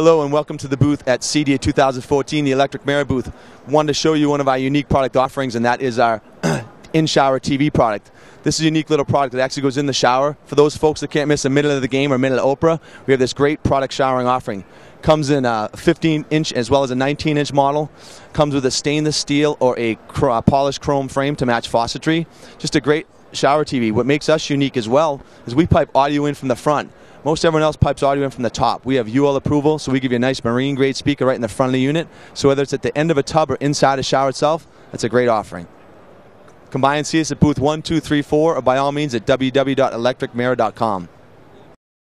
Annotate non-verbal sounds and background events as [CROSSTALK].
Hello and welcome to the booth at CEDIA 2014, the Electric Mirror booth. Wanted to show you one of our unique product offerings, and that is our [CLEARS THROAT] in-shower TV product. This is a unique little product that actually goes in the shower. For those folks that can't miss a minute of the game or a minute of Oprah, we have this great product showering offering. Comes in a 15 inch as well as a 19 inch model. Comes with a stainless steel or a polished chrome frame to match faucetry. Just a great shower TV. What makes us unique as well is we pipe audio in from the front. Most everyone else pipes audio in from the top. We have UL approval, so we give you a nice marine grade speaker right in the front of the unit. So whether it's at the end of a tub or inside a shower itself, that's a great offering. Come by and see us at booth 1234 or by all means at www.electricmirror.com.